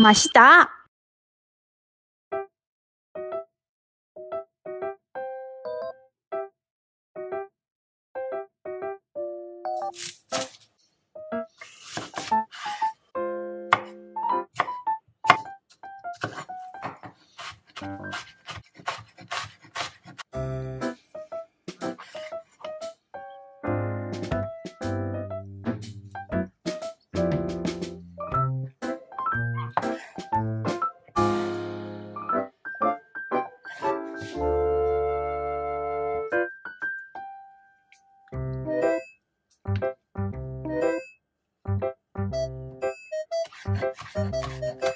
ました。「Ha ha ha ha ha!